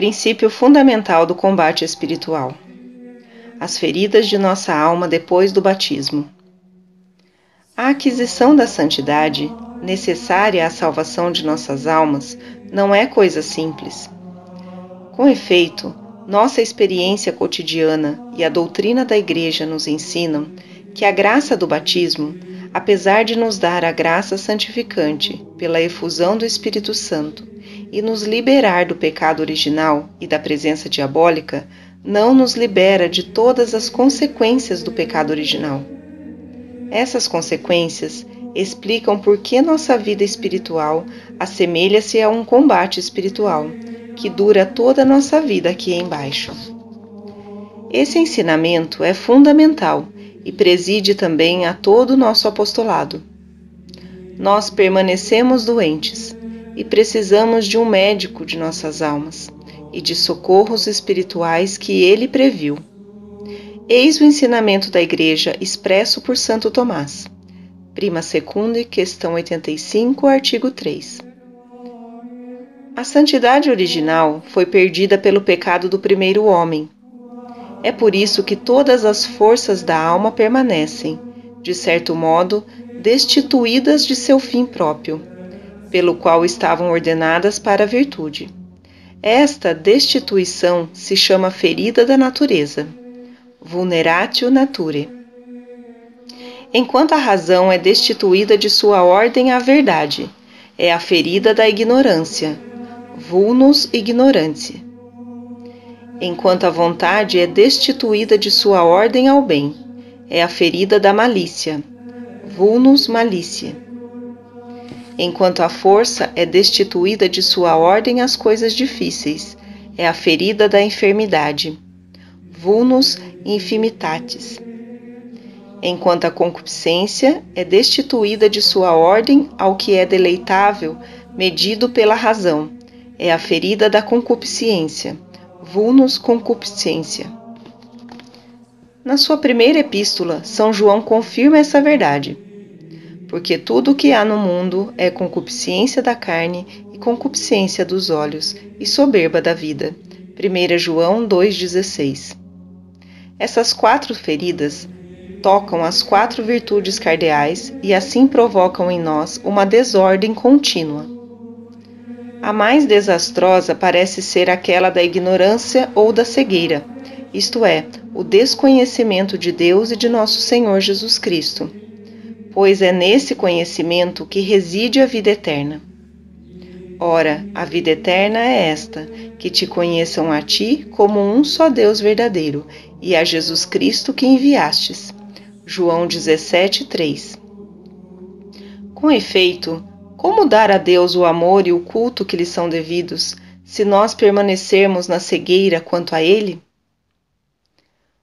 Princípio fundamental do combate espiritual. As feridas de nossa alma depois do batismo. A aquisição da santidade, necessária à salvação de nossas almas, não é coisa simples. Com efeito, nossa experiência cotidiana e a doutrina da Igreja nos ensinam que a graça do batismo, apesar de nos dar a graça santificante pela efusão do Espírito Santo e nos liberar do pecado original e da presença diabólica, não nos libera de todas as consequências do pecado original. Essas consequências explicam por que nossa vida espiritual assemelha-se a um combate espiritual que dura toda a nossa vida aqui embaixo. Esse ensinamento é fundamental e preside também a todo o nosso apostolado. Nós permanecemos doentes e precisamos de um médico de nossas almas e de socorros espirituais que ele previu. Eis o ensinamento da Igreja expresso por Santo Tomás. Prima Secunda, questão 85, artigo 3. A santidade original foi perdida pelo pecado do primeiro homem. É por isso que todas as forças da alma permanecem, de certo modo, destituídas de seu fim próprio, pelo qual estavam ordenadas para a virtude. Esta destituição se chama ferida da natureza, vulneratio nature. Enquanto a razão é destituída de sua ordem à verdade, é a ferida da ignorância, vulnus ignorantia. Enquanto a vontade é destituída de sua ordem ao bem, é a ferida da malícia, vulnus malicia. Enquanto a força é destituída de sua ordem às coisas difíceis, é a ferida da enfermidade, vulnus infimitatis. Enquanto a concupiscência é destituída de sua ordem ao que é deleitável, medido pela razão, é a ferida da concupiscência, vulnus concupiscência. Na sua primeira epístola, São João confirma essa verdade. Porque tudo o que há no mundo é concupiscência da carne e concupiscência dos olhos e soberba da vida. 1 João 2,16 Essas quatro feridas tocam as quatro virtudes cardeais e assim provocam em nós uma desordem contínua a mais desastrosa parece ser aquela da ignorância ou da cegueira, isto é, o desconhecimento de Deus e de nosso Senhor Jesus Cristo, pois é nesse conhecimento que reside a vida eterna. Ora, a vida eterna é esta: que te conheçam a ti como um só Deus verdadeiro e a Jesus Cristo que enviastes. João 17, 3. Com efeito, como dar a Deus o amor e o culto que lhe são devidos, se nós permanecermos na cegueira quanto a Ele?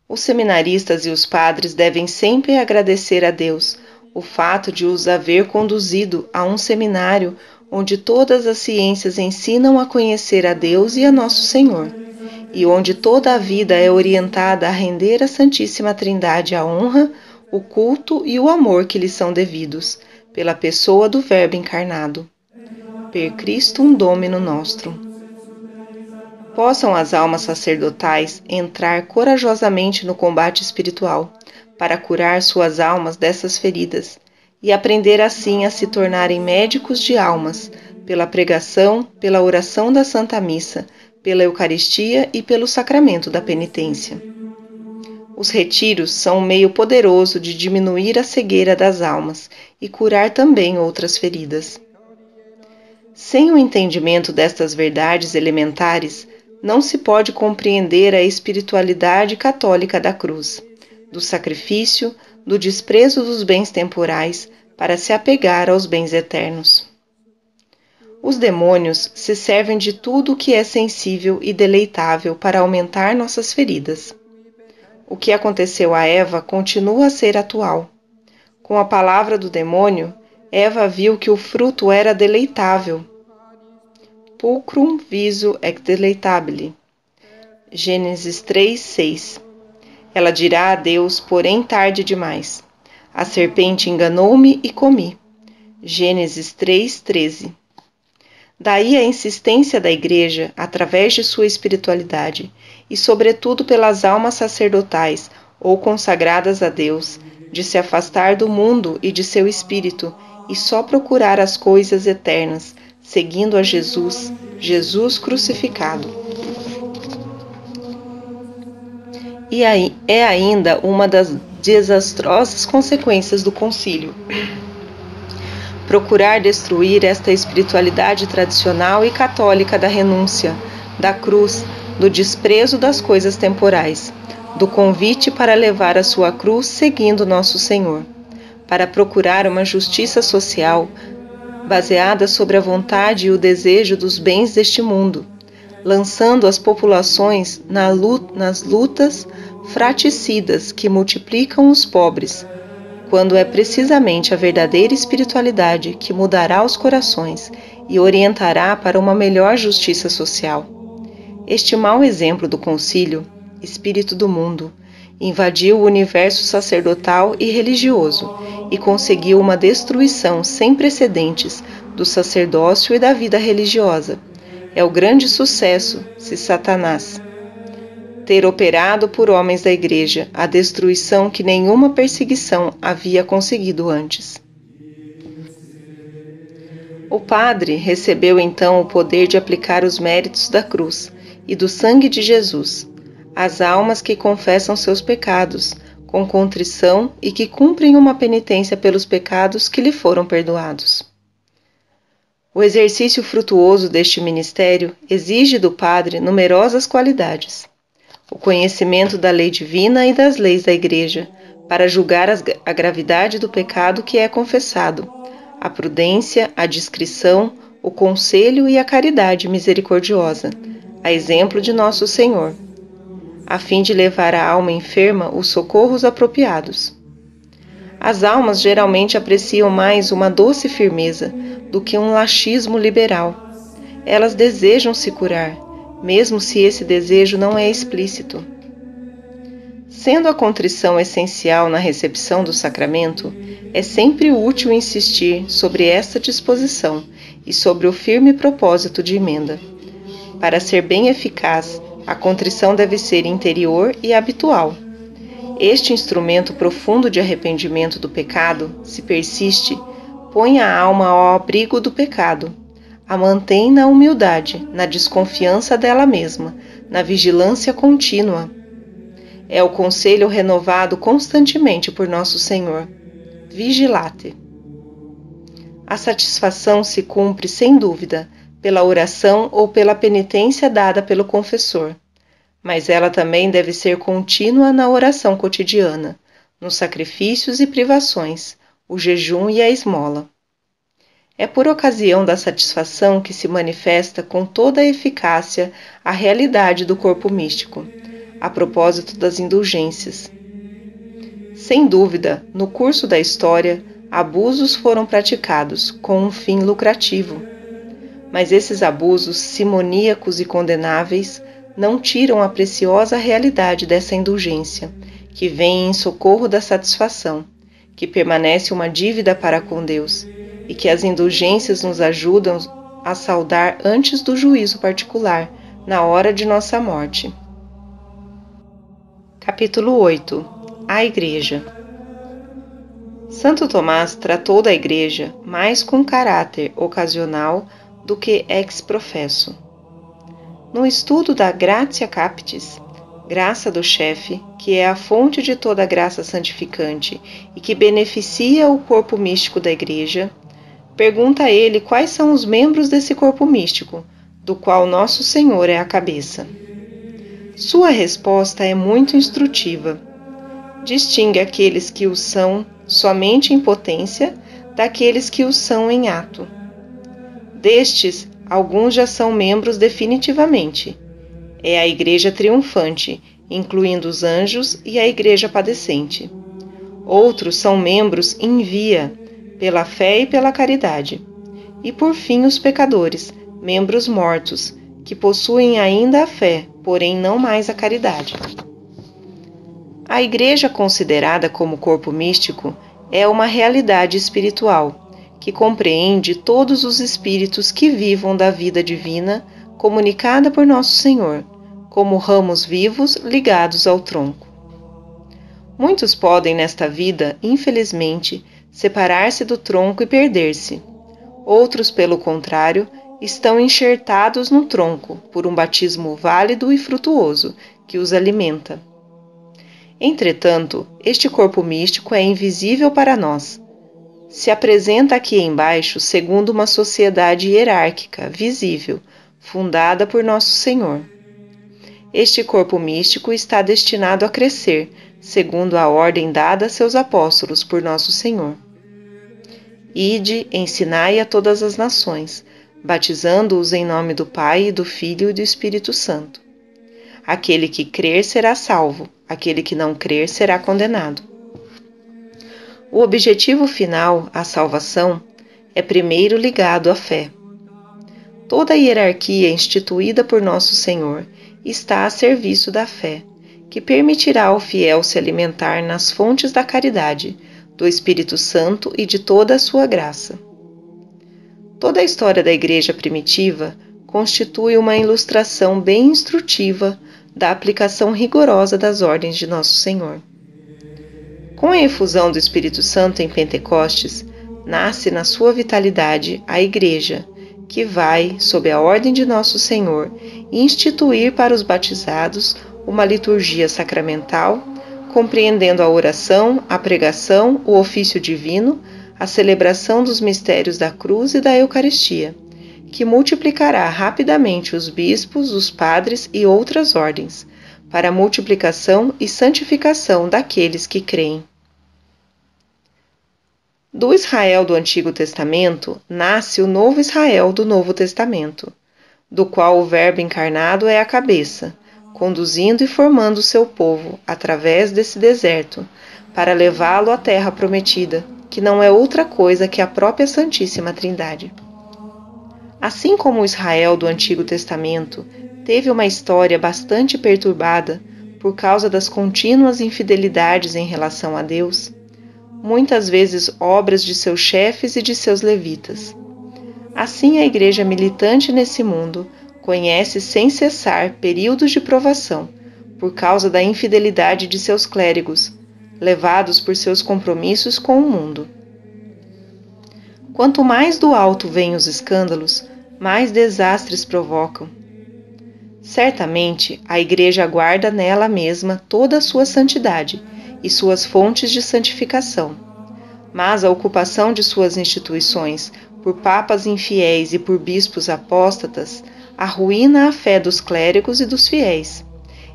Os seminaristas e os padres devem sempre agradecer a Deus o fato de os haver conduzido a um seminário onde todas as ciências ensinam a conhecer a Deus e a Nosso Senhor, e onde toda a vida é orientada a render à Santíssima Trindade a honra, o culto e o amor que lhe são devidos pela pessoa do Verbo encarnado. Per Christum Domino Nostrum. Possam as almas sacerdotais entrar corajosamente no combate espiritual para curar suas almas dessas feridas e aprender assim a se tornarem médicos de almas pela pregação, pela oração da Santa Missa, pela Eucaristia e pelo sacramento da penitência. Os retiros são um meio poderoso de diminuir a cegueira das almas e curar também outras feridas. Sem o entendimento destas verdades elementares, não se pode compreender a espiritualidade católica da cruz, do sacrifício, do desprezo dos bens temporais para se apegar aos bens eternos. Os demônios se servem de tudo o que é sensível e deleitável para aumentar nossas feridas. O que aconteceu a Eva continua a ser atual. Com a palavra do demônio, Eva viu que o fruto era deleitável. Pulcrum viso ex deleitabile. Gênesis 3, 6. Ela dirá a Deus, porém tarde demais. A serpente enganou-me e comi. Gênesis 3, 13. Daí a insistência da Igreja, através de sua espiritualidade, e sobretudo pelas almas sacerdotais ou consagradas a Deus, de se afastar do mundo e de seu espírito e só procurar as coisas eternas, seguindo a Jesus, Jesus crucificado. E é ainda uma das desastrosas consequências do concílio. Procurar destruir esta espiritualidade tradicional e católica da renúncia, da cruz, do desprezo das coisas temporais, do convite para levar a sua cruz seguindo nosso Senhor, para procurar uma justiça social baseada sobre a vontade e o desejo dos bens deste mundo, lançando as populações nas lutas fraticidas que multiplicam os pobres, quando é precisamente a verdadeira espiritualidade que mudará os corações e orientará para uma melhor justiça social. Este mau exemplo do concílio, espírito do mundo, invadiu o universo sacerdotal e religioso e conseguiu uma destruição sem precedentes do sacerdócio e da vida religiosa. É o grande sucesso se Satanás ter operado por homens da Igreja a destruição que nenhuma perseguição havia conseguido antes. O padre recebeu então o poder de aplicar os méritos da cruz e do sangue de Jesus às almas que confessam seus pecados com contrição e que cumprem uma penitência pelos pecados que lhe foram perdoados. O exercício frutuoso deste ministério exige do padre numerosas qualidades o conhecimento da lei divina e das leis da Igreja, para julgar a gravidade do pecado que é confessado, a prudência, a discrição, o conselho e a caridade misericordiosa, a exemplo de nosso Senhor, a fim de levar à alma enferma os socorros apropriados. As almas geralmente apreciam mais uma doce firmeza do que um laxismo liberal. Elas desejam se curar, mesmo se esse desejo não é explícito. Sendo a contrição essencial na recepção do sacramento, é sempre útil insistir sobre esta disposição e sobre o firme propósito de emenda. Para ser bem eficaz, a contrição deve ser interior e habitual. Este instrumento profundo de arrependimento do pecado, se persiste, põe a alma ao abrigo do pecado a mantém na humildade, na desconfiança dela mesma, na vigilância contínua. É o conselho renovado constantemente por Nosso Senhor. Vigilate. A satisfação se cumpre, sem dúvida, pela oração ou pela penitência dada pelo confessor, mas ela também deve ser contínua na oração cotidiana, nos sacrifícios e privações, o jejum e a esmola. É por ocasião da satisfação que se manifesta com toda a eficácia a realidade do corpo místico, a propósito das indulgências. Sem dúvida, no curso da história, abusos foram praticados com um fim lucrativo. Mas esses abusos simoníacos e condenáveis não tiram a preciosa realidade dessa indulgência, que vem em socorro da satisfação, que permanece uma dívida para com Deus e que as indulgências nos ajudam a saudar antes do juízo particular, na hora de nossa morte. Capítulo 8 A Igreja Santo Tomás tratou da Igreja mais com caráter ocasional do que ex professo. No estudo da Gratia Capitis, graça do chefe, que é a fonte de toda graça santificante e que beneficia o corpo místico da Igreja, pergunta a ele quais são os membros desse corpo místico, do qual Nosso Senhor é a cabeça. Sua resposta é muito instrutiva. Distingue aqueles que o são somente em potência daqueles que o são em ato. Destes, alguns já são membros definitivamente. É a Igreja triunfante, incluindo os anjos e a Igreja padecente. Outros são membros em via, pela fé e pela caridade. E por fim, os pecadores, membros mortos, que possuem ainda a fé, porém não mais a caridade. A Igreja, considerada como corpo místico, é uma realidade espiritual, que compreende todos os espíritos que vivam da vida divina comunicada por Nosso Senhor, como ramos vivos ligados ao tronco. Muitos podem, nesta vida, infelizmente, separar-se do tronco e perder-se. Outros, pelo contrário, estão enxertados no tronco por um batismo válido e frutuoso que os alimenta. Entretanto, este corpo místico é invisível para nós. Se apresenta aqui embaixo segundo uma sociedade hierárquica, visível, fundada por Nosso Senhor. Este corpo místico está destinado a crescer, segundo a ordem dada a seus apóstolos por nosso Senhor. Ide, ensinai a todas as nações, batizando-os em nome do Pai, do Filho e do Espírito Santo. Aquele que crer será salvo, aquele que não crer será condenado. O objetivo final, a salvação, é primeiro ligado à fé. Toda a hierarquia instituída por nosso Senhor está a serviço da fé que permitirá ao fiel se alimentar nas fontes da caridade, do Espírito Santo e de toda a sua graça. Toda a história da Igreja primitiva constitui uma ilustração bem instrutiva da aplicação rigorosa das ordens de Nosso Senhor. Com a efusão do Espírito Santo em Pentecostes, nasce na sua vitalidade a Igreja, que vai, sob a ordem de Nosso Senhor, instituir para os batizados uma liturgia sacramental, compreendendo a oração, a pregação, o ofício divino, a celebração dos mistérios da cruz e da Eucaristia, que multiplicará rapidamente os bispos, os padres e outras ordens, para a multiplicação e santificação daqueles que creem. Do Israel do Antigo Testamento nasce o novo Israel do Novo Testamento, do qual o Verbo encarnado é a cabeça conduzindo e formando o seu povo através desse deserto, para levá-lo à terra prometida, que não é outra coisa que a própria Santíssima Trindade. Assim como o Israel do Antigo Testamento teve uma história bastante perturbada por causa das contínuas infidelidades em relação a Deus, muitas vezes obras de seus chefes e de seus levitas. Assim, a igreja militante nesse mundo conhece sem cessar períodos de provação por causa da infidelidade de seus clérigos, levados por seus compromissos com o mundo. Quanto mais do alto vêm os escândalos, mais desastres provocam. Certamente a Igreja guarda nela mesma toda a sua santidade e suas fontes de santificação. Mas a ocupação de suas instituições por papas infiéis e por bispos apóstatas arruína a fé dos clérigos e dos fiéis,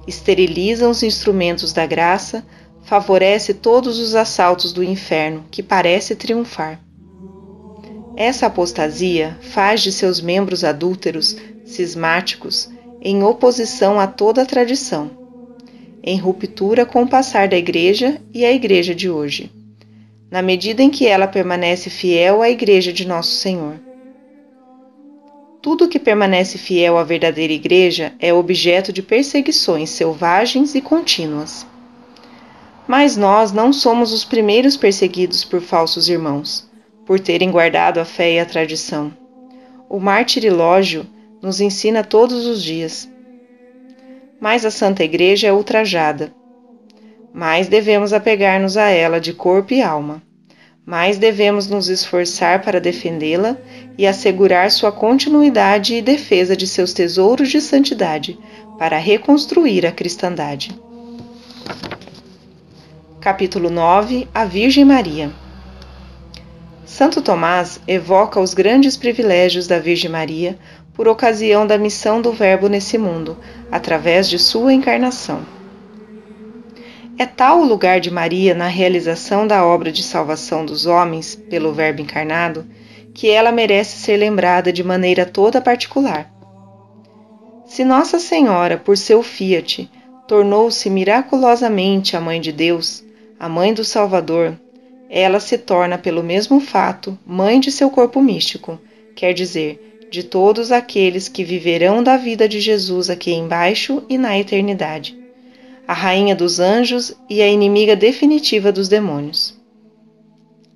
esteriliza os instrumentos da graça, favorece todos os assaltos do inferno, que parece triunfar. Essa apostasia faz de seus membros adúlteros, cismáticos, em oposição a toda a tradição, em ruptura com o passar da Igreja e a Igreja de hoje, na medida em que ela permanece fiel à Igreja de Nosso Senhor. Tudo que permanece fiel à verdadeira Igreja é objeto de perseguições selvagens e contínuas. Mas nós não somos os primeiros perseguidos por falsos irmãos, por terem guardado a fé e a tradição. O martirilógio nos ensina todos os dias. Mas a Santa Igreja é ultrajada. Mais devemos apegar-nos a ela de corpo e alma mais devemos nos esforçar para defendê-la e assegurar sua continuidade e defesa de seus tesouros de santidade, para reconstruir a cristandade. Capítulo 9 A Virgem Maria Santo Tomás evoca os grandes privilégios da Virgem Maria por ocasião da missão do Verbo nesse mundo, através de sua encarnação. É tal o lugar de Maria na realização da obra de salvação dos homens pelo Verbo encarnado que ela merece ser lembrada de maneira toda particular. Se Nossa Senhora, por seu fiat, tornou-se miraculosamente a Mãe de Deus, a Mãe do Salvador, ela se torna, pelo mesmo fato, Mãe de seu corpo místico, quer dizer, de todos aqueles que viverão da vida de Jesus aqui embaixo e na eternidade a rainha dos anjos e a inimiga definitiva dos demônios.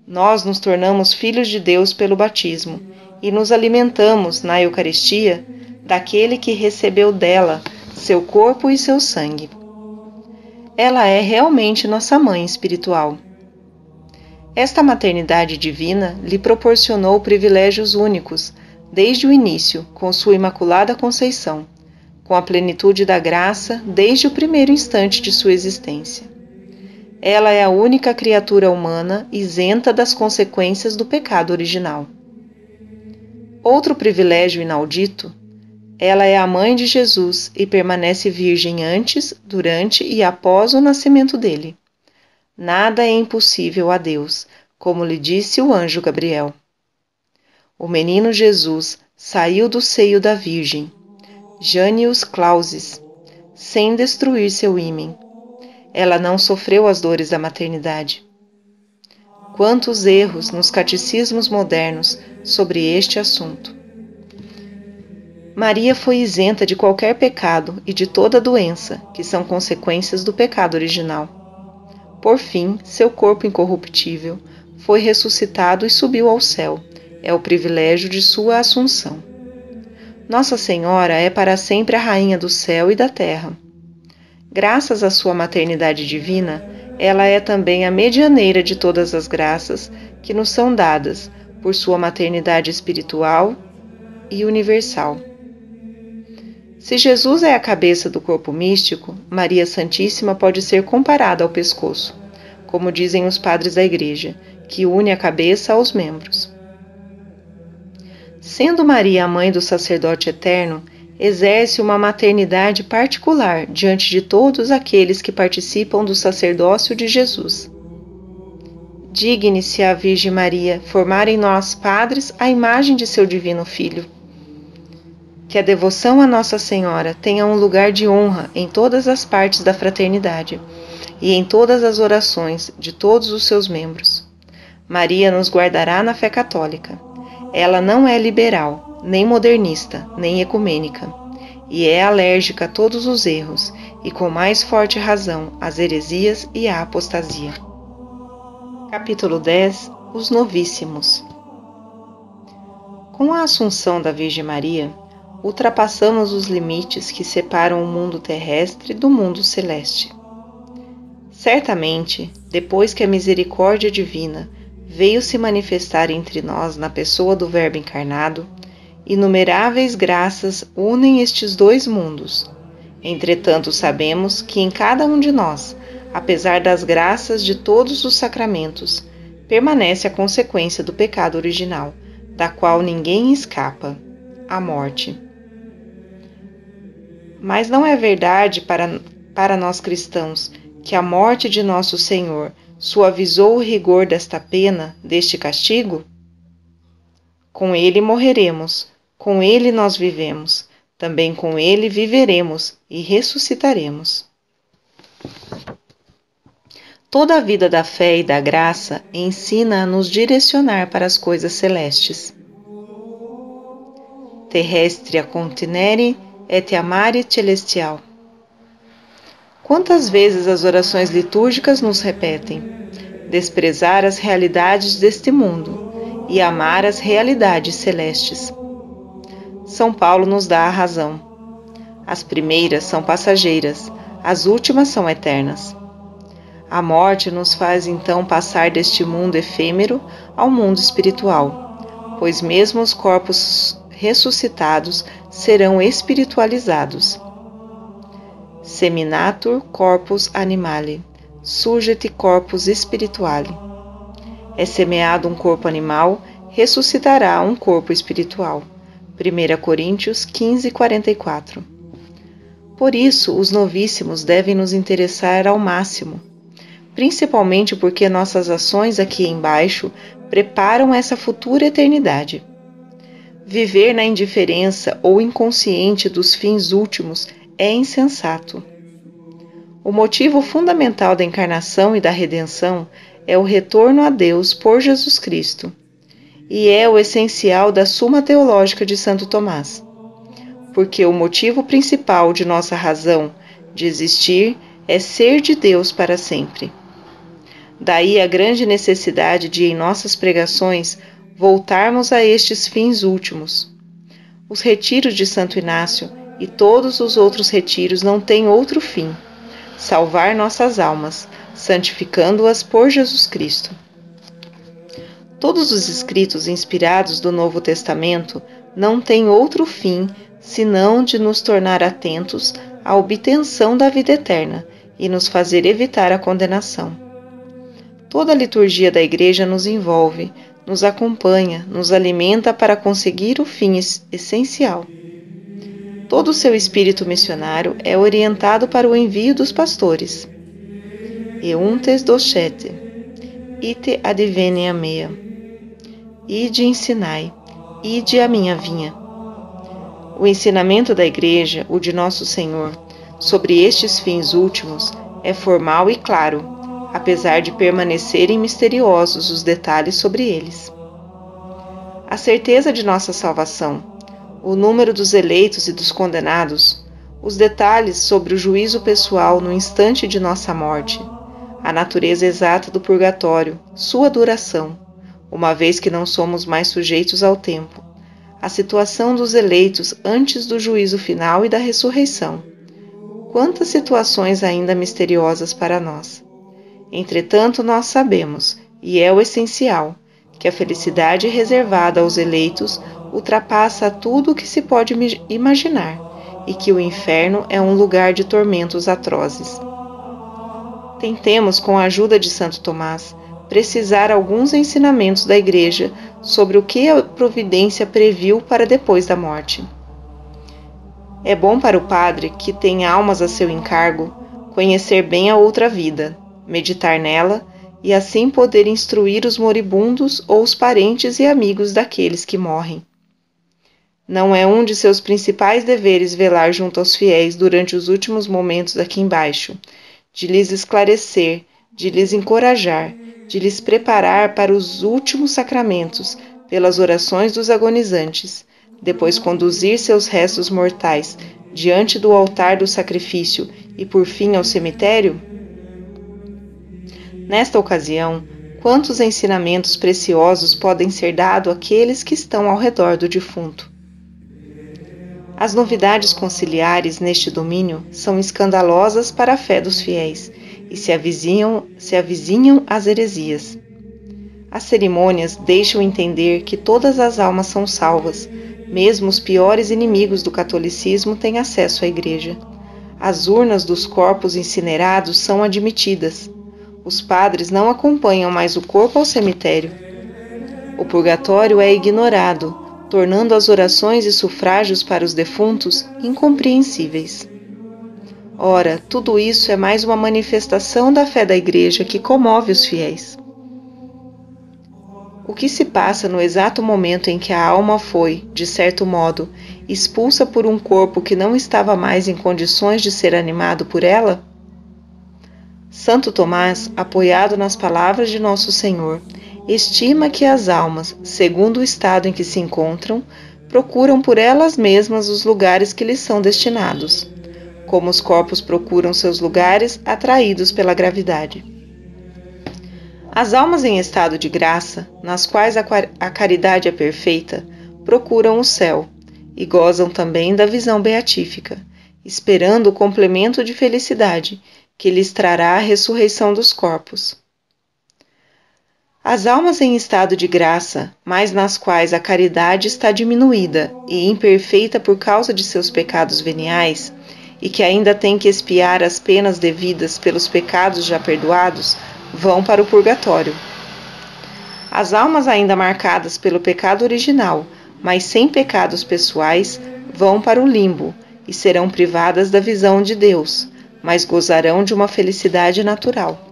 Nós nos tornamos filhos de Deus pelo batismo e nos alimentamos na Eucaristia daquele que recebeu dela seu corpo e seu sangue. Ela é realmente nossa mãe espiritual. Esta maternidade divina lhe proporcionou privilégios únicos desde o início, com sua Imaculada Conceição, com a plenitude da graça desde o primeiro instante de sua existência. Ela é a única criatura humana isenta das consequências do pecado original. Outro privilégio inaudito ela é a mãe de Jesus e permanece virgem antes, durante e após o nascimento dele. Nada é impossível a Deus, como lhe disse o anjo Gabriel. O menino Jesus saiu do seio da Virgem, Janius Clausis, sem destruir seu ímen. Ela não sofreu as dores da maternidade. Quantos erros nos catecismos modernos sobre este assunto! Maria foi isenta de qualquer pecado e de toda doença, que são consequências do pecado original. Por fim, seu corpo incorruptível foi ressuscitado e subiu ao céu. É o privilégio de sua assunção. Nossa Senhora é para sempre a rainha do céu e da terra. Graças à sua maternidade divina, ela é também a medianeira de todas as graças que nos são dadas por sua maternidade espiritual e universal. Se Jesus é a cabeça do corpo místico, Maria Santíssima pode ser comparada ao pescoço, como dizem os padres da Igreja, que une a cabeça aos membros. Sendo Maria a mãe do sacerdote eterno, exerce uma maternidade particular diante de todos aqueles que participam do sacerdócio de Jesus. Digne-se a Virgem Maria formar em nós, padres, a imagem de seu divino Filho que a devoção a Nossa Senhora tenha um lugar de honra em todas as partes da fraternidade e em todas as orações de todos os seus membros. Maria nos guardará na fé católica. Ela não é liberal, nem modernista, nem ecumênica, e é alérgica a todos os erros, e com mais forte razão às heresias e à apostasia. Capítulo 10 Os Novíssimos Com a Assunção da Virgem Maria, ultrapassamos os limites que separam o mundo terrestre do mundo celeste. Certamente, depois que a misericórdia divina veio se manifestar entre nós na pessoa do Verbo encarnado, inumeráveis graças unem estes dois mundos. Entretanto, sabemos que em cada um de nós, apesar das graças de todos os sacramentos, permanece a consequência do pecado original, da qual ninguém escapa a morte. Mas não é verdade para, para nós cristãos que a morte de nosso Senhor suavizou o rigor desta pena, deste castigo? Com ele morreremos, com ele nós vivemos, também com ele viveremos e ressuscitaremos. Toda a vida da fé e da graça ensina a nos direcionar para as coisas celestes. Terrestre a continere et amare celestial. Quantas vezes as orações litúrgicas nos repetem: desprezar as realidades deste mundo e amar as realidades celestes. São Paulo nos dá a razão. As primeiras são passageiras, as últimas são eternas. A morte nos faz então passar deste mundo efêmero ao mundo espiritual, pois mesmo os corpos ressuscitados serão espiritualizados. Seminatur corpus animale, surget corpus spirituale. É semeado um corpo animal, ressuscitará um corpo espiritual. 1 Coríntios 15, 44. Por isso, os novíssimos devem nos interessar ao máximo, principalmente porque nossas ações aqui embaixo preparam essa futura eternidade. Viver na indiferença ou inconsciente dos fins últimos é insensato. O motivo fundamental da encarnação e da redenção é o retorno a Deus por Jesus Cristo, e é o essencial da Suma Teológica de Santo Tomás, porque o motivo principal de nossa razão de existir é ser de Deus para sempre. Daí a grande necessidade de, em nossas pregações, voltarmos a estes fins últimos. Os retiros de Santo Inácio e todos os outros retiros não têm outro fim: salvar nossas almas, santificando-as por Jesus Cristo. Todos os escritos inspirados do Novo Testamento não têm outro fim senão de nos tornar atentos à obtenção da vida eterna e nos fazer evitar a condenação. Toda a liturgia da Igreja nos envolve, nos acompanha, nos alimenta para conseguir o fim essencial. Todo o seu espírito missionário é orientado para o envio dos pastores. Euntes docete, ite advenia mea. Ide ensinai, ide a minha vinha. O ensinamento da Igreja, o de Nosso Senhor, sobre estes fins últimos é formal e claro apesar de permanecerem misteriosos os detalhes sobre eles. A certeza de nossa salvação, o número dos eleitos e dos condenados, os detalhes sobre o juízo pessoal no instante de nossa morte, a natureza exata do purgatório, sua duração, uma vez que não somos mais sujeitos ao tempo, a situação dos eleitos antes do juízo final e da ressurreição. Quantas situações ainda misteriosas para nós! Entretanto, nós sabemos, e é o essencial, que a felicidade reservada aos eleitos ultrapassa tudo o que se pode imaginar e que o inferno é um lugar de tormentos atrozes. Tentemos, com a ajuda de Santo Tomás, precisar alguns ensinamentos da Igreja sobre o que a providência previu para depois da morte. É bom para o padre, que tem almas a seu encargo, conhecer bem a outra vida, meditar nela e assim poder instruir os moribundos ou os parentes e amigos daqueles que morrem. Não é um de seus principais deveres velar junto aos fiéis durante os últimos momentos aqui embaixo, de lhes esclarecer, de lhes encorajar, de lhes preparar para os últimos sacramentos pelas orações dos agonizantes, depois conduzir seus restos mortais diante do altar do sacrifício e por fim ao cemitério? Nesta ocasião, quantos ensinamentos preciosos podem ser dados àqueles que estão ao redor do defunto? As novidades conciliares neste domínio são escandalosas para a fé dos fiéis e se avizinham, se avizinham as heresias. As cerimônias deixam entender que todas as almas são salvas, mesmo os piores inimigos do catolicismo têm acesso à igreja. As urnas dos corpos incinerados são admitidas. Os padres não acompanham mais o corpo ao cemitério. O purgatório é ignorado, tornando as orações e sufrágios para os defuntos incompreensíveis. Ora, tudo isso é mais uma manifestação da fé da Igreja que comove os fiéis. O que se passa no exato momento em que a alma foi, de certo modo, expulsa por um corpo que não estava mais em condições de ser animado por ela? Santo Tomás, apoiado nas palavras de Nosso Senhor, estima que as almas, segundo o estado em que se encontram, procuram por elas mesmas os lugares que lhes são destinados, como os corpos procuram seus lugares atraídos pela gravidade. As almas em estado de graça, nas quais a caridade é perfeita, procuram o céu e gozam também da visão beatífica, esperando o complemento de felicidade que lhes trará a ressurreição dos corpos. As almas em estado de graça, mas nas quais a caridade está diminuída e imperfeita por causa de seus pecados veniais, e que ainda têm que expiar as penas devidas pelos pecados já perdoados, vão para o purgatório. As almas ainda marcadas pelo pecado original, mas sem pecados pessoais, vão para o limbo e serão privadas da visão de Deus, mas gozarão de uma felicidade natural.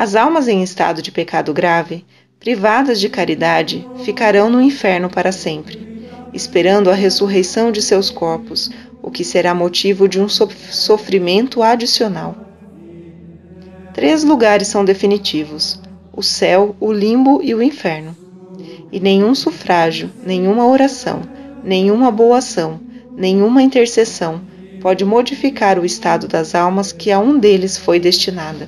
As almas em estado de pecado grave, privadas de caridade, ficarão no inferno para sempre, esperando a ressurreição de seus corpos, o que será motivo de um sofrimento adicional. Três lugares são definitivos: o céu, o limbo e o inferno. E nenhum sufrágio, nenhuma oração, nenhuma boa ação, nenhuma intercessão pode modificar o estado das almas que a um deles foi destinada.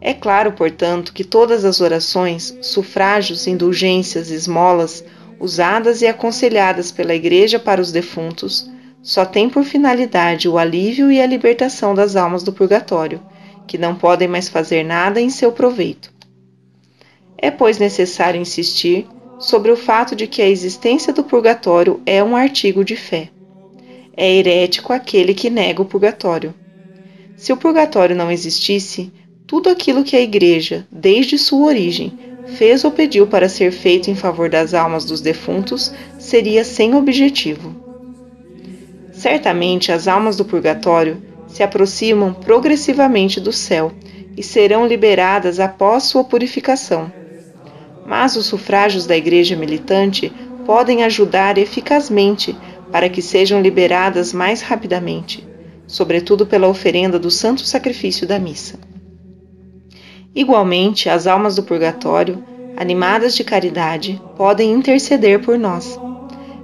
É claro, portanto, que todas as orações, sufrágios, indulgências, esmolas, usadas e aconselhadas pela Igreja para os defuntos, só têm por finalidade o alívio e a libertação das almas do purgatório, que não podem mais fazer nada em seu proveito. É, pois, necessário insistir sobre o fato de que a existência do purgatório é um artigo de fé. É herético aquele que nega o purgatório. Se o purgatório não existisse, tudo aquilo que a Igreja, desde sua origem, fez ou pediu para ser feito em favor das almas dos defuntos seria sem objetivo. Certamente as almas do purgatório se aproximam progressivamente do céu e serão liberadas após sua purificação. Mas os sufrágios da Igreja militante podem ajudar eficazmente para que sejam liberadas mais rapidamente, sobretudo pela oferenda do santo sacrifício da missa. Igualmente, as almas do purgatório, animadas de caridade, podem interceder por nós.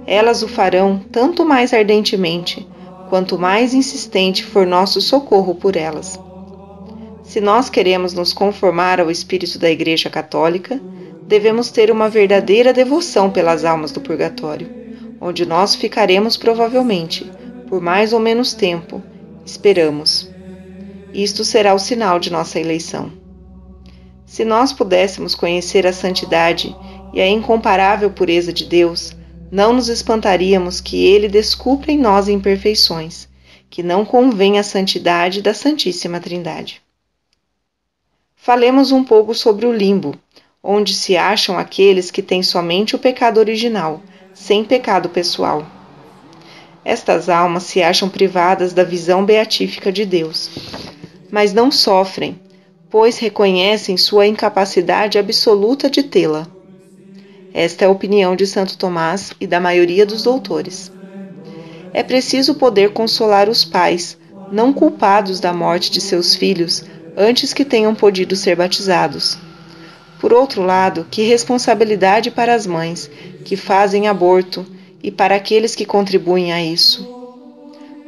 Elas o farão tanto mais ardentemente, quanto mais insistente for nosso socorro por elas. Se nós queremos nos conformar ao espírito da Igreja Católica, devemos ter uma verdadeira devoção pelas almas do purgatório, onde nós ficaremos provavelmente, por mais ou menos tempo, esperamos. Isto será o sinal de nossa eleição. Se nós pudéssemos conhecer a santidade e a incomparável pureza de Deus, não nos espantaríamos que Ele descubra em nós imperfeições, que não convém à santidade da Santíssima Trindade. Falemos um pouco sobre o limbo, onde se acham aqueles que têm somente o pecado original, sem pecado pessoal. Estas almas se acham privadas da visão beatífica de Deus, mas não sofrem, pois reconhecem sua incapacidade absoluta de tê-la. Esta é a opinião de Santo Tomás e da maioria dos doutores. É preciso poder consolar os pais, não culpados da morte de seus filhos, antes que tenham podido ser batizados. Por outro lado, que responsabilidade para as mães que fazem aborto e para aqueles que contribuem a isso.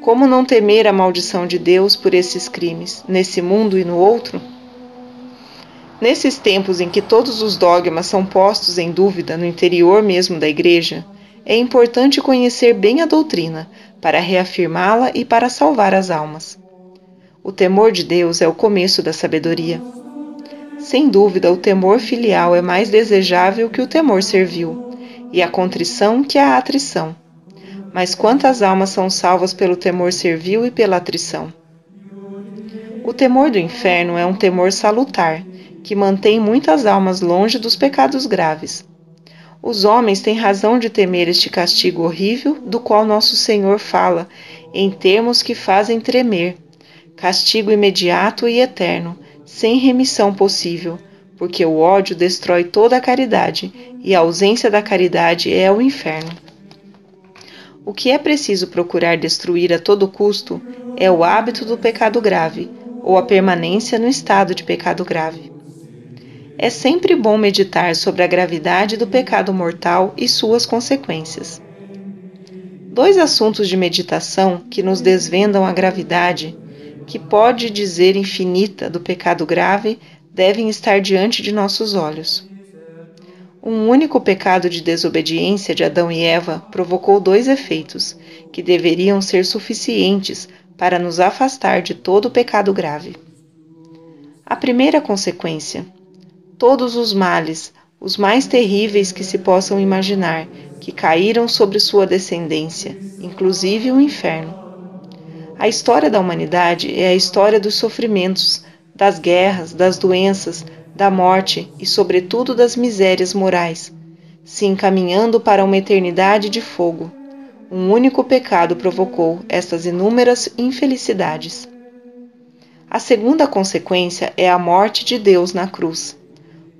Como não temer a maldição de Deus por esses crimes, nesse mundo e no outro? Nesses tempos em que todos os dogmas são postos em dúvida no interior mesmo da Igreja, é importante conhecer bem a doutrina para reafirmá-la e para salvar as almas. O temor de Deus é o começo da sabedoria. Sem dúvida, o temor filial é mais desejável que o temor servil, e a contrição que a atrição. Mas quantas almas são salvas pelo temor servil e pela atrição? O temor do inferno é um temor salutar, que mantém muitas almas longe dos pecados graves. Os homens têm razão de temer este castigo horrível do qual nosso Senhor fala, em termos que fazem tremer. Castigo imediato e eterno, sem remissão possível, porque o ódio destrói toda a caridade e a ausência da caridade é o inferno. O que é preciso procurar destruir a todo custo é o hábito do pecado grave ou a permanência no estado de pecado grave. É sempre bom meditar sobre a gravidade do pecado mortal e suas consequências. Dois assuntos de meditação que nos desvendam a gravidade, que pode dizer infinita, do pecado grave, devem estar diante de nossos olhos. Um único pecado de desobediência de Adão e Eva provocou dois efeitos, que deveriam ser suficientes para nos afastar de todo o pecado grave. A primeira consequência todos os males, os mais terríveis que se possam imaginar, que caíram sobre sua descendência, inclusive o inferno. A história da humanidade é a história dos sofrimentos, das guerras, das doenças, da morte e, sobretudo, das misérias morais, se encaminhando para uma eternidade de fogo. Um único pecado provocou estas inúmeras infelicidades. A segunda consequência é a morte de Deus na cruz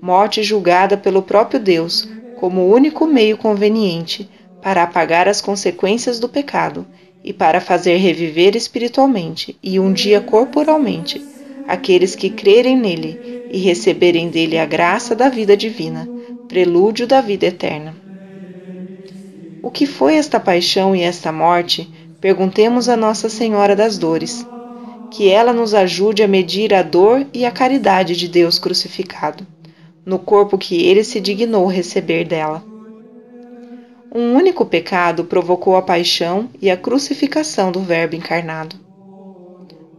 morte julgada pelo próprio Deus como o único meio conveniente para apagar as consequências do pecado e para fazer reviver espiritualmente e um dia corporalmente aqueles que crerem nele e receberem dele a graça da vida divina, prelúdio da vida eterna. O que foi esta paixão e esta morte? Perguntemos a Nossa Senhora das Dores. que ela nos ajude a medir a dor e a caridade de Deus crucificado, no corpo que ele se dignou receber dela. Um único pecado provocou a paixão e a crucificação do Verbo encarnado.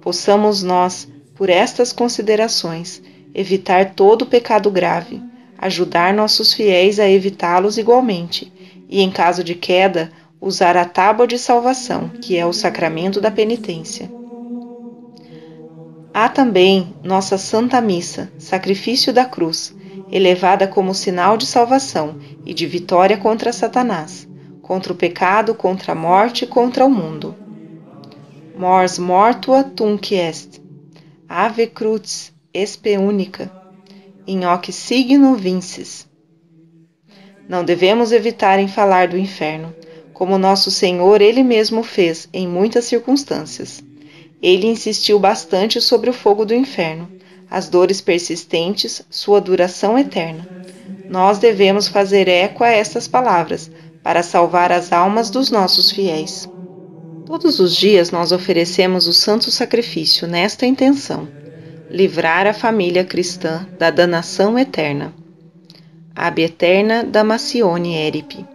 Possamos nós, por estas considerações, evitar todo pecado grave, ajudar nossos fiéis a evitá-los igualmente e, em caso de queda, usar a tábua de salvação, que é o sacramento da penitência. Há também nossa Santa Missa, sacrifício da cruz, elevada como sinal de salvação e de vitória contra Satanás, contra o pecado, contra a morte e contra o mundo. Mors mortua tunc est, ave crux espe unica, in hoc signo vinces. Não devemos evitar em falar do inferno, como nosso Senhor ele mesmo fez em muitas circunstâncias. Ele insistiu bastante sobre o fogo do inferno, as dores persistentes, sua duração eterna. Nós devemos fazer eco a estas palavras para salvar as almas dos nossos fiéis. Todos os dias nós oferecemos o santo sacrifício nesta intenção: livrar a família cristã da danação eterna. Ab eterna Damacione Eripe.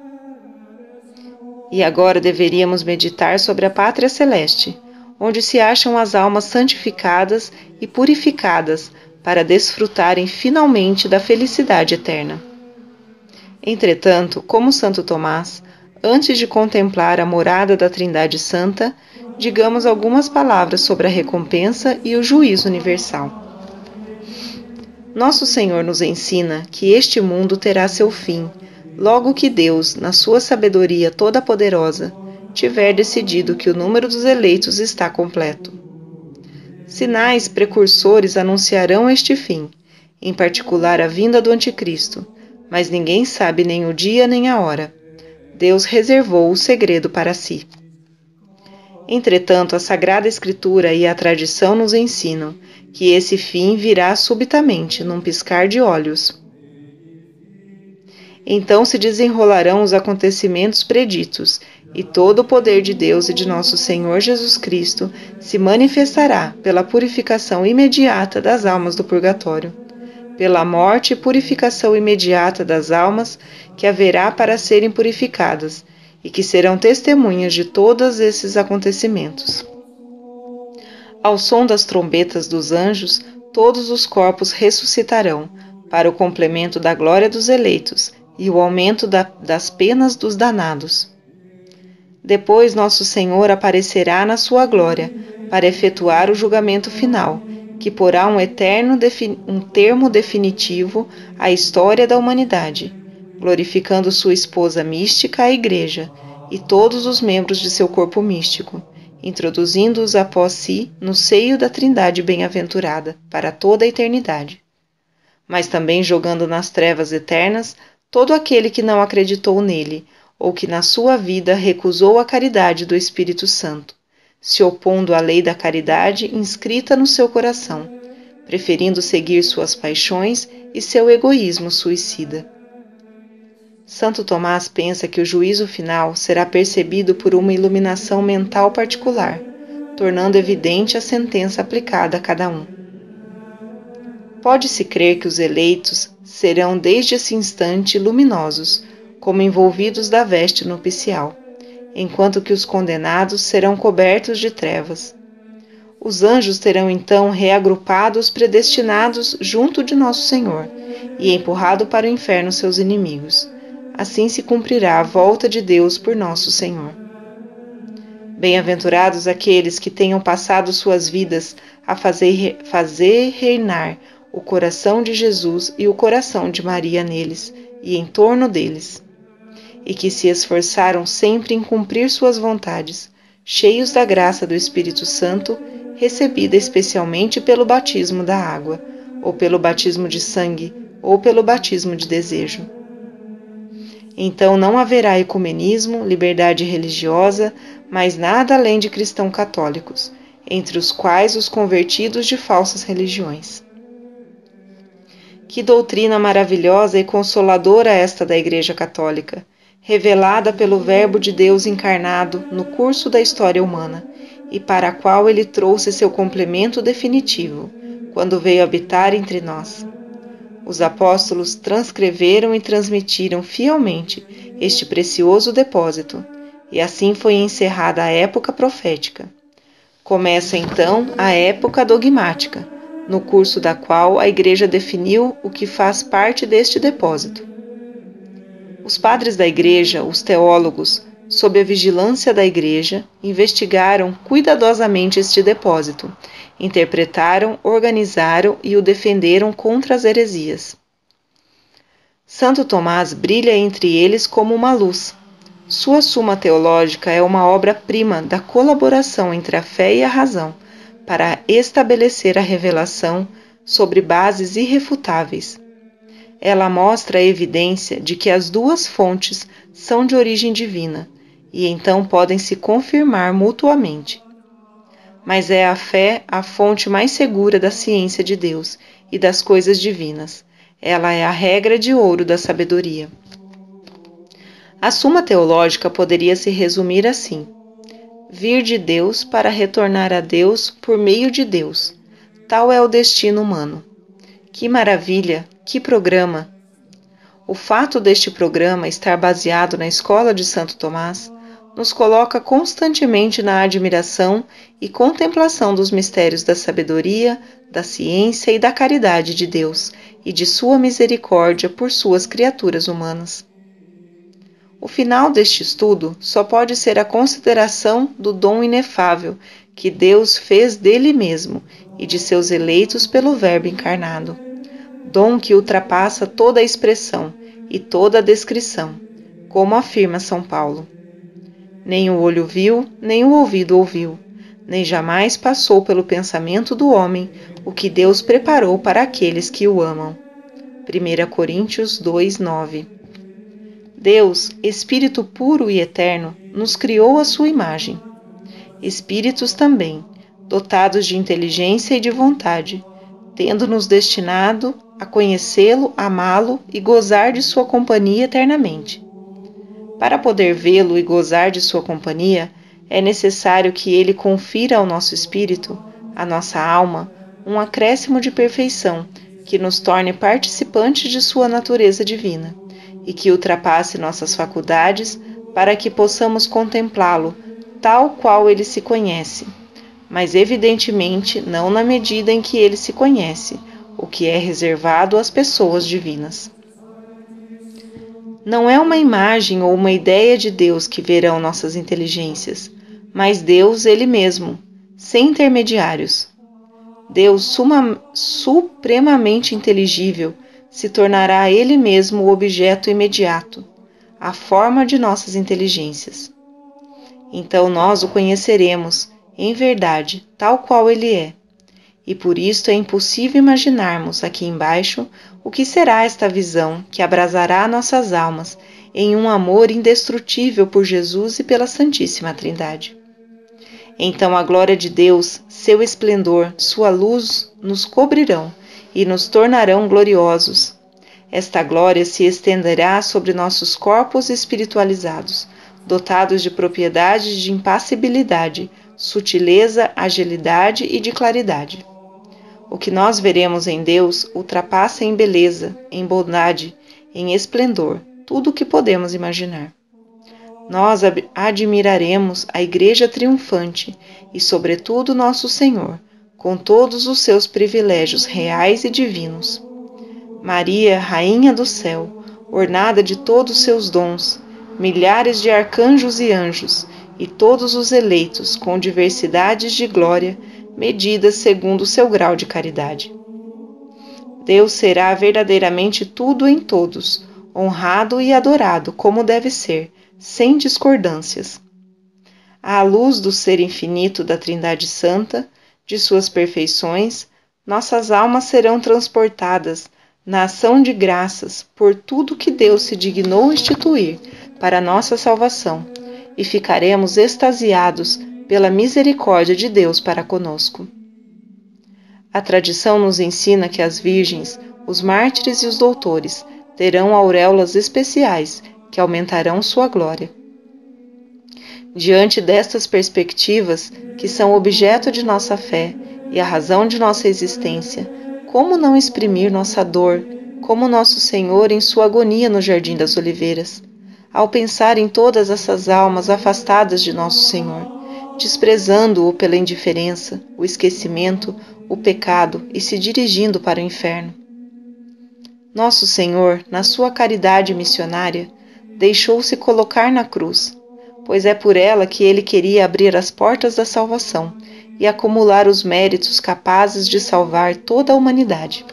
E agora deveríamos meditar sobre a pátria celeste, onde se acham as almas santificadas e purificadas para desfrutarem finalmente da felicidade eterna. Entretanto, como Santo Tomás, antes de contemplar a morada da Trindade Santa, digamos algumas palavras sobre a recompensa e o juízo universal. Nosso Senhor nos ensina que este mundo terá seu fim logo que Deus, na sua sabedoria toda poderosa, tiver decidido que o número dos eleitos está completo. Sinais precursores anunciarão este fim, em particular a vinda do Anticristo, mas ninguém sabe nem o dia nem a hora. Deus reservou o segredo para si. Entretanto, a Sagrada Escritura e a tradição nos ensinam que esse fim virá subitamente, num piscar de olhos então se desenrolarão os acontecimentos preditos, e todo o poder de Deus e de nosso Senhor Jesus Cristo se manifestará pela purificação imediata das almas do purgatório, pela morte e purificação imediata das almas que haverá para serem purificadas e que serão testemunhas de todos esses acontecimentos. Ao som das trombetas dos anjos, todos os corpos ressuscitarão, para o complemento da glória dos eleitos e o aumento da, das penas dos danados. Depois nosso Senhor aparecerá na sua glória para efetuar o julgamento final, que porá um eterno um termo definitivo à história da humanidade, glorificando sua esposa mística, a Igreja, e todos os membros de seu corpo místico, introduzindo-os após si no seio da Trindade bem-aventurada para toda a eternidade. Mas também jogando nas trevas eternas todo aquele que não acreditou nele, ou que na sua vida recusou a caridade do Espírito Santo, se opondo à lei da caridade inscrita no seu coração, preferindo seguir suas paixões e seu egoísmo suicida. Santo Tomás pensa que o juízo final será percebido por uma iluminação mental particular, tornando evidente a sentença aplicada a cada um. Pode-se crer que os eleitos serão desde esse instante luminosos, como envolvidos da veste nupcial, enquanto que os condenados serão cobertos de trevas. Os anjos terão então reagrupados predestinados junto de nosso Senhor e empurrado para o inferno seus inimigos. Assim se cumprirá a volta de Deus por nosso Senhor. Bem-aventurados aqueles que tenham passado suas vidas a fazer, fazer reinar o coração de Jesus e o coração de Maria neles e em torno deles, e que se esforçaram sempre em cumprir suas vontades, cheios da graça do Espírito Santo, recebida especialmente pelo batismo da água, ou pelo batismo de sangue, ou pelo batismo de desejo. Então não haverá ecumenismo, liberdade religiosa, mas nada além de cristãos católicos, entre os quais os convertidos de falsas religiões. Que doutrina maravilhosa e consoladora esta da Igreja Católica, revelada pelo Verbo de Deus encarnado no curso da história humana e para a qual ele trouxe seu complemento definitivo, quando veio habitar entre nós. Os apóstolos transcreveram e transmitiram fielmente este precioso depósito, e assim foi encerrada a época profética. Começa então a época dogmática, no curso da qual a Igreja definiu o que faz parte deste depósito. Os padres da Igreja, os teólogos, sob a vigilância da Igreja, investigaram cuidadosamente este depósito, interpretaram, organizaram e o defenderam contra as heresias. Santo Tomás brilha entre eles como uma luz. Sua Suma Teológica é uma obra-prima da colaboração entre a fé e a razão para estabelecer a revelação sobre bases irrefutáveis. Ela mostra a evidência de que as duas fontes são de origem divina e então podem se confirmar mutuamente. Mas é a fé a fonte mais segura da ciência de Deus e das coisas divinas. Ela é a regra de ouro da sabedoria. A Suma Teológica poderia se resumir assim: vir de Deus para retornar a Deus por meio de Deus. Tal é o destino humano. Que maravilha, que programa! O fato deste programa estar baseado na escola de Santo Tomás nos coloca constantemente na admiração e contemplação dos mistérios da sabedoria, da ciência e da caridade de Deus e de sua misericórdia por suas criaturas humanas. O final deste estudo só pode ser a consideração do dom inefável que Deus fez dele mesmo e de seus eleitos pelo Verbo encarnado. Dom que ultrapassa toda a expressão e toda a descrição, como afirma São Paulo. Nem o olho viu, nem o ouvido ouviu, nem jamais passou pelo pensamento do homem o que Deus preparou para aqueles que o amam. 1 Coríntios 2, 9 Deus, Espírito puro e eterno, nos criou à sua imagem. Espíritos também, dotados de inteligência e de vontade, tendo-nos destinado a conhecê-lo, amá-lo e gozar de sua companhia eternamente. Para poder vê-lo e gozar de sua companhia, é necessário que ele confira ao nosso espírito, à nossa alma, um acréscimo de perfeição que nos torne participantes de sua natureza divina e que ultrapasse nossas faculdades para que possamos contemplá-lo tal qual ele se conhece, mas evidentemente não na medida em que ele se conhece, o que é reservado às pessoas divinas. Não é uma imagem ou uma ideia de Deus que verão nossas inteligências, mas Deus Ele mesmo, sem intermediários. Deus suma, supremamente inteligível se tornará Ele mesmo o objeto imediato, a forma de nossas inteligências. Então nós o conheceremos, em verdade, tal qual Ele é. E por isto é impossível imaginarmos aqui embaixo o que será esta visão que abrasará nossas almas em um amor indestrutível por Jesus e pela Santíssima Trindade? Então a glória de Deus, seu esplendor, sua luz nos cobrirão e nos tornarão gloriosos. Esta glória se estenderá sobre nossos corpos espiritualizados, dotados de propriedades de impassibilidade, sutileza, agilidade e de claridade. O que nós veremos em Deus ultrapassa em beleza, em bondade, em esplendor, tudo o que podemos imaginar. Nós admiraremos a Igreja triunfante e, sobretudo, nosso Senhor, com todos os seus privilégios reais e divinos. Maria, Rainha do céu, ornada de todos os seus dons, milhares de arcanjos e anjos, e todos os eleitos com diversidades de glória medidas segundo o seu grau de caridade. Deus será verdadeiramente tudo em todos, honrado e adorado como deve ser, sem discordâncias. À luz do ser infinito da Trindade Santa, de suas perfeições, nossas almas serão transportadas na ação de graças por tudo que Deus se dignou instituir para nossa salvação, e ficaremos extasiados pela misericórdia de Deus para conosco. A tradição nos ensina que as virgens, os mártires e os doutores terão auréolas especiais que aumentarão sua glória. Diante destas perspectivas, que são objeto de nossa fé e a razão de nossa existência, como não exprimir nossa dor, como nosso Senhor em sua agonia no Jardim das Oliveiras, ao pensar em todas essas almas afastadas de nosso Senhor, desprezando-o pela indiferença, o esquecimento, o pecado e se dirigindo para o inferno. Nosso Senhor, na sua caridade missionária, deixou-se colocar na cruz, pois é por ela que ele queria abrir as portas da salvação e acumular os méritos capazes de salvar toda a humanidade.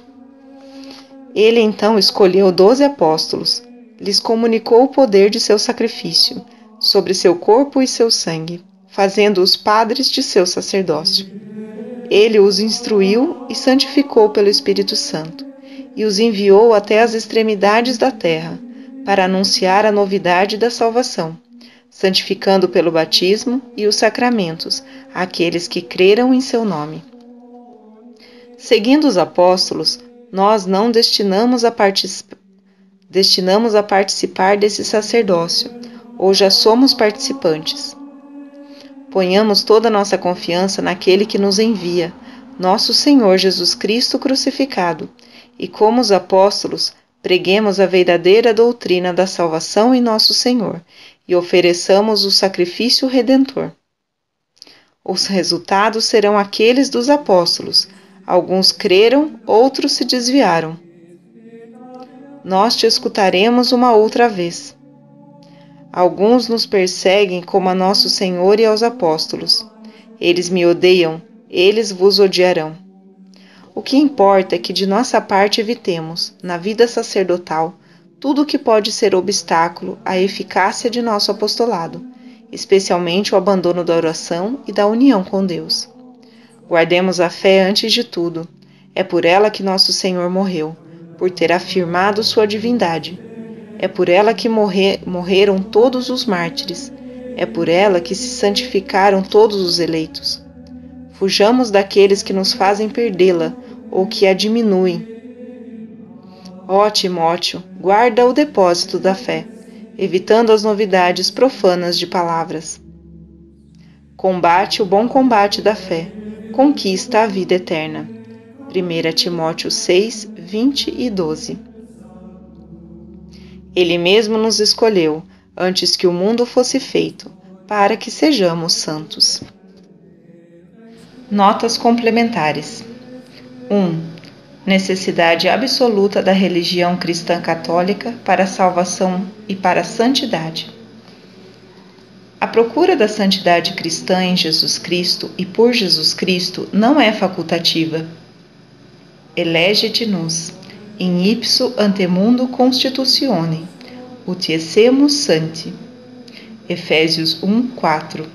Ele então escolheu doze apóstolos, lhes comunicou o poder de seu sacrifício sobre seu corpo e seu sangue, fazendo-os padres de seu sacerdócio. Ele os instruiu e santificou pelo Espírito Santo, e os enviou até as extremidades da terra, para anunciar a novidade da salvação, santificando pelo batismo e os sacramentos aqueles que creram em seu nome. Seguindo os apóstolos, nós não destinamos a, destinamos a participar desse sacerdócio, ou já somos participantes. Ponhamos toda a nossa confiança naquele que nos envia, nosso Senhor Jesus Cristo crucificado, e como os apóstolos, preguemos a verdadeira doutrina da salvação em nosso Senhor e ofereçamos o sacrifício redentor. Os resultados serão aqueles dos apóstolos, Alguns creram, outros se desviaram. Nós te escutaremos uma outra vez. Alguns nos perseguem como a nosso Senhor e aos apóstolos. Eles me odeiam, eles vos odiarão. O que importa é que de nossa parte evitemos, na vida sacerdotal, tudo o que pode ser obstáculo à eficácia de nosso apostolado, especialmente o abandono da oração e da união com Deus. Guardemos a fé antes de tudo. É por ela que nosso Senhor morreu, por ter afirmado sua divindade. É por ela que morrer, morreram todos os mártires. É por ela que se santificaram todos os eleitos. Fujamos daqueles que nos fazem perdê-la ou que a diminuem. Ó Timóteo, guarda o depósito da fé, evitando as novidades profanas de palavras. Combate o bom combate da fé conquista a vida eterna. 1 Timóteo 6, 20 e 12. Ele mesmo nos escolheu, antes que o mundo fosse feito, para que sejamos santos. Notas complementares: 1. Necessidade absoluta da religião cristã católica para a salvação e para a santidade. A procura da santidade cristã em Jesus Cristo e por Jesus Cristo não é facultativa. Elege-te-nos, in ipso ante mundo constitutione, utiessemus santi. Efésios 1, 4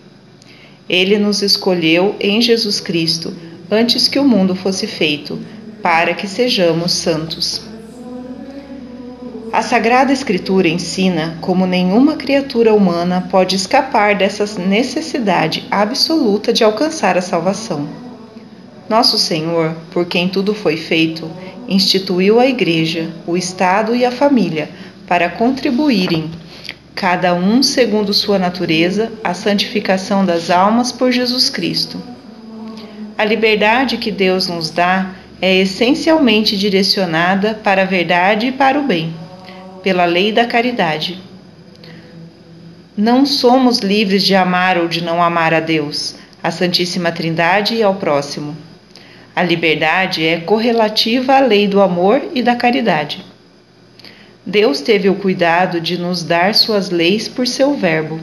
Ele nos escolheu em Jesus Cristo antes que o mundo fosse feito, para que sejamos santos. A Sagrada Escritura ensina como nenhuma criatura humana pode escapar dessa necessidade absoluta de alcançar a salvação. Nosso Senhor, por quem tudo foi feito, instituiu a Igreja, o Estado e a família para contribuírem, cada um segundo sua natureza, à santificação das almas por Jesus Cristo. A liberdade que Deus nos dá é essencialmente direcionada para a verdade e para o bem pela lei da caridade. Não somos livres de amar ou de não amar a Deus, a Santíssima Trindade e ao próximo. A liberdade é correlativa à lei do amor e da caridade. Deus teve o cuidado de nos dar suas leis por seu Verbo,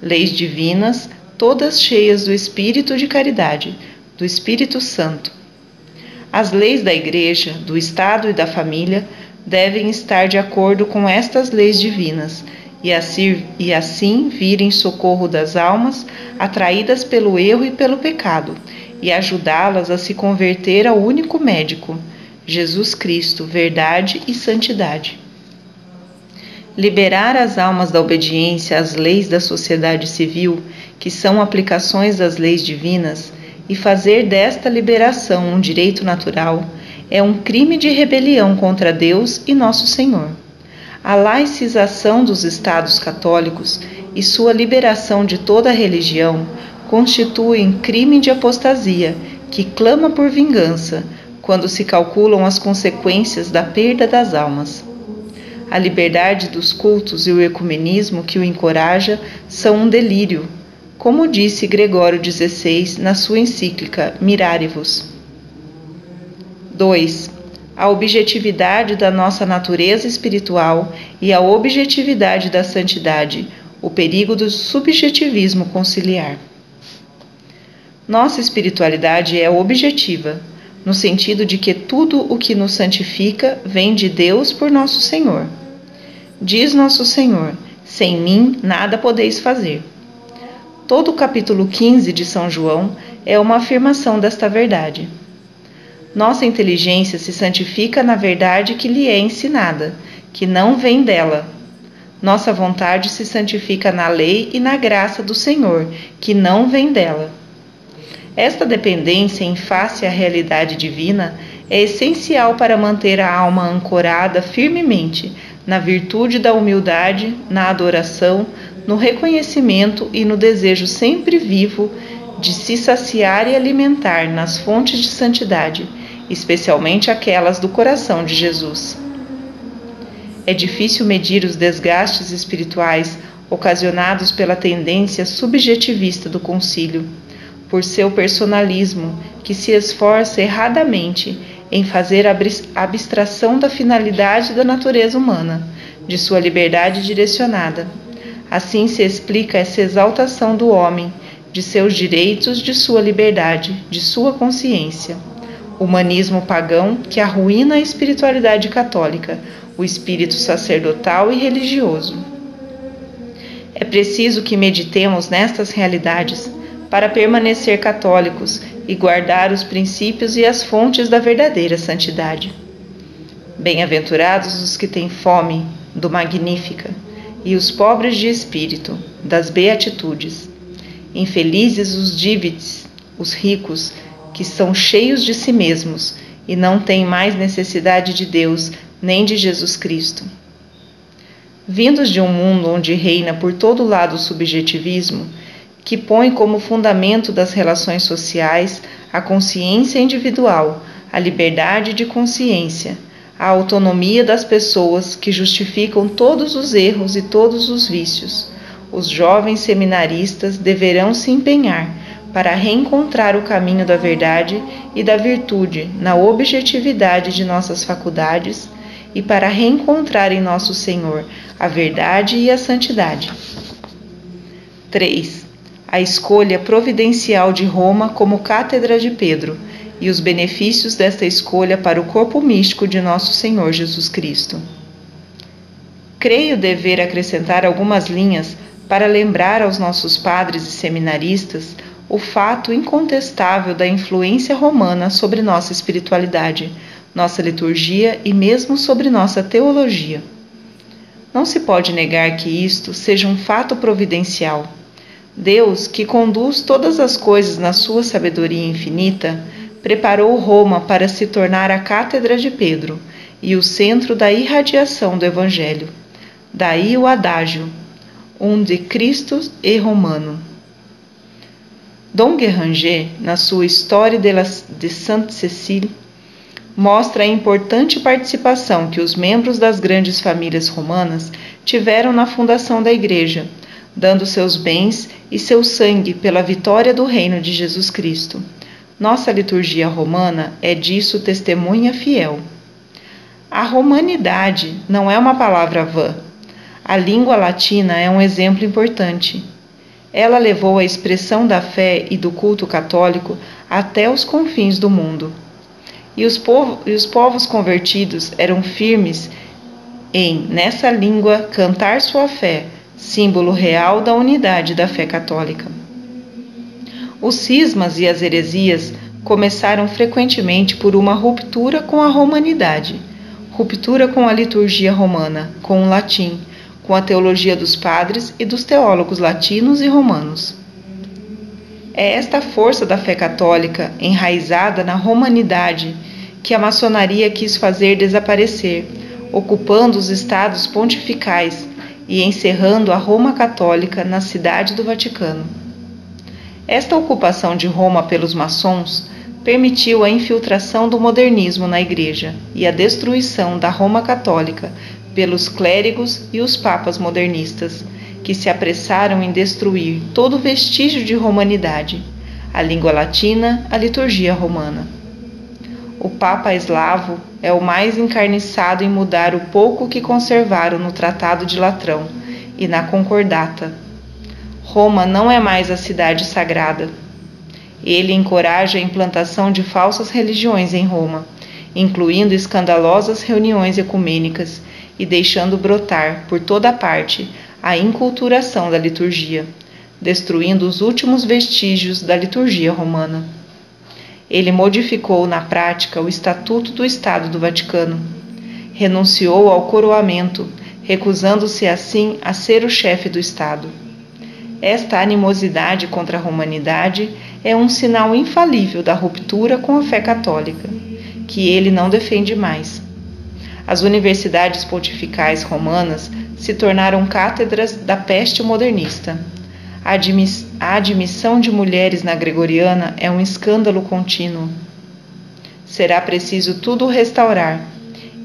leis divinas, todas cheias do Espírito de caridade, do Espírito Santo. As leis da Igreja, do Estado e da família devem estar de acordo com estas leis divinas e assim, e assim vir em socorro das almas atraídas pelo erro e pelo pecado e ajudá-las a se converter ao único médico, Jesus Cristo, verdade e santidade. Liberar as almas da obediência às leis da sociedade civil, que são aplicações das leis divinas, e fazer desta liberação um direito natural é um crime de rebelião contra Deus e Nosso Senhor. A laicização dos Estados católicos e sua liberação de toda a religião constituem crime de apostasia que clama por vingança quando se calculam as consequências da perda das almas. A liberdade dos cultos e o ecumenismo que o encoraja são um delírio, como disse Gregório XVI na sua encíclica Mirarivus. 2. A objetividade da nossa natureza espiritual e a objetividade da santidade, o perigo do subjetivismo conciliar. Nossa espiritualidade é objetiva, no sentido de que tudo o que nos santifica vem de Deus por nosso Senhor. Diz nosso Senhor: Sem mim nada podeis fazer. Todo o capítulo 15 de São João é uma afirmação desta verdade. Nossa inteligência se santifica na verdade que lhe é ensinada, que não vem dela. Nossa vontade se santifica na lei e na graça do Senhor, que não vem dela. Esta dependência em face à realidade divina é essencial para manter a alma ancorada firmemente na virtude da humildade, na adoração, no reconhecimento e no desejo sempre vivo de se saciar e alimentar nas fontes de santidade, especialmente aquelas do coração de Jesus. É difícil medir os desgastes espirituais ocasionados pela tendência subjetivista do concílio por seu personalismo, que se esforça erradamente em fazer abstração da finalidade da natureza humana, de sua liberdade direcionada. Assim se explica essa exaltação do homem, de seus direitos, de sua liberdade, de sua consciência. Humanismo pagão que arruína a espiritualidade católica, o espírito sacerdotal e religioso. É preciso que meditemos nestas realidades para permanecer católicos e guardar os princípios e as fontes da verdadeira santidade. Bem-aventurados os que têm fome do Magnífica e os pobres de espírito das beatitudes. Infelizes os dívides, os ricos, que são cheios de si mesmos e não têm mais necessidade de Deus nem de Jesus Cristo. Vindos de um mundo onde reina por todo lado o subjetivismo, que põe como fundamento das relações sociais a consciência individual, a liberdade de consciência, a autonomia das pessoas que justificam todos os erros e todos os vícios. Os jovens seminaristas deverão se empenhar para reencontrar o caminho da verdade e da virtude na objetividade de nossas faculdades e para reencontrar em nosso Senhor a verdade e a santidade. 3 a escolha providencial de Roma como cátedra de Pedro e os benefícios desta escolha para o corpo místico de nosso Senhor Jesus Cristo. Creio dever acrescentar algumas linhas para lembrar aos nossos padres e seminaristas o fato incontestável da influência romana sobre nossa espiritualidade, nossa liturgia e mesmo sobre nossa teologia. Não se pode negar que isto seja um fato providencial Deus, que conduz todas as coisas na sua sabedoria infinita, preparou Roma para se tornar a cátedra de Pedro e o centro da irradiação do Evangelho. Daí o adágio, de Cristo e Romano. Dom Guéranger, na sua História de, la, de mostra a importante participação que os membros das grandes famílias romanas tiveram na fundação da Igreja dando seus bens e seu sangue pela vitória do reino de Jesus Cristo. Nossa liturgia romana é disso testemunha fiel. A romanidade não é uma palavra vã. A língua latina é um exemplo importante. Ela levou a expressão da fé e do culto católico até os confins do mundo. E os, povo, e os povos convertidos eram firmes em, nessa língua, cantar sua fé, símbolo real da unidade da fé católica. Os cismas e as heresias começaram frequentemente por uma ruptura com a romanidade, ruptura com a liturgia romana, com o latim, com a teologia dos padres e dos teólogos latinos e romanos. É esta força da fé católica, enraizada na romanidade, que a maçonaria quis fazer desaparecer, ocupando os estados pontificais e encerrando a Roma Católica na cidade do Vaticano. Esta ocupação de Roma pelos maçons permitiu a infiltração do modernismo na Igreja e a destruição da Roma Católica pelos clérigos e os papas modernistas, que se apressaram em destruir todo vestígio de romanidade, a língua latina, a liturgia romana. O Papa eslavo é o mais encarniçado em mudar o pouco que conservaram no Tratado de Latrão e na Concordata. Roma não é mais a cidade sagrada. Ele encoraja a implantação de falsas religiões em Roma, incluindo escandalosas reuniões ecumênicas e deixando brotar, por toda parte, a inculturação da liturgia, destruindo os últimos vestígios da liturgia romana. Ele modificou na prática o Estatuto do Estado do Vaticano. Renunciou ao coroamento, recusando-se assim a ser o chefe do Estado. Esta animosidade contra a romanidade é um sinal infalível da ruptura com a fé católica, que ele não defende mais. As universidades pontificais romanas se tornaram cátedras da peste modernista a admissão de mulheres na Gregoriana é um escândalo contínuo. Será preciso tudo restaurar,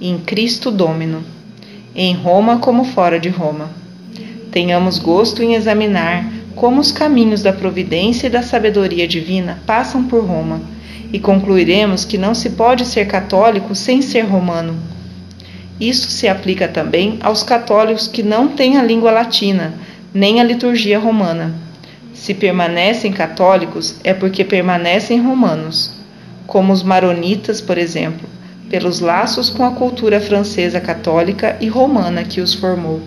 em Cristo Domino, em Roma como fora de Roma. Tenhamos gosto em examinar como os caminhos da providência e da sabedoria divina passam por Roma, e concluiremos que não se pode ser católico sem ser romano. Isso se aplica também aos católicos que não têm a língua latina nem a liturgia romana. Se permanecem católicos, é porque permanecem romanos, como os maronitas, por exemplo, pelos laços com a cultura francesa católica e romana que os formou.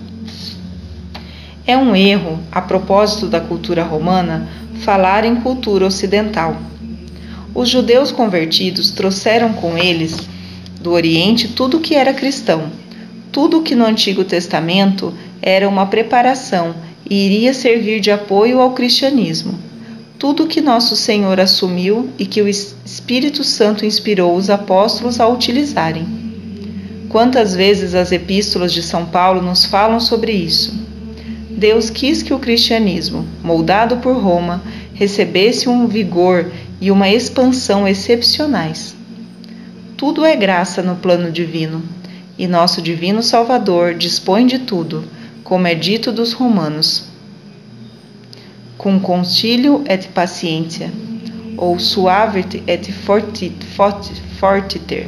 É um erro, a propósito da cultura romana, falar em cultura ocidental. Os judeus convertidos trouxeram com eles do Oriente tudo o que era cristão, tudo o que no Antigo Testamento era uma preparação e iria servir de apoio ao cristianismo. Tudo que nosso Senhor assumiu e que o Espírito Santo inspirou os apóstolos a utilizarem. Quantas vezes as epístolas de São Paulo nos falam sobre isso? Deus quis que o cristianismo, moldado por Roma, recebesse um vigor e uma expansão excepcionais. Tudo é graça no plano divino, e nosso divino Salvador dispõe de tudo como é dito dos romanos, cum concilio et paciência, ou suavit et fortit, fortiter.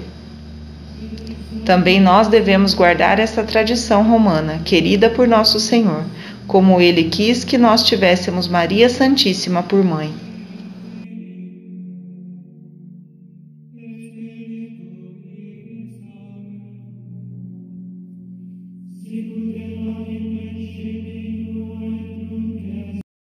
Também nós devemos guardar esta tradição romana, querida por nosso Senhor, como ele quis que nós tivéssemos Maria Santíssima por mãe.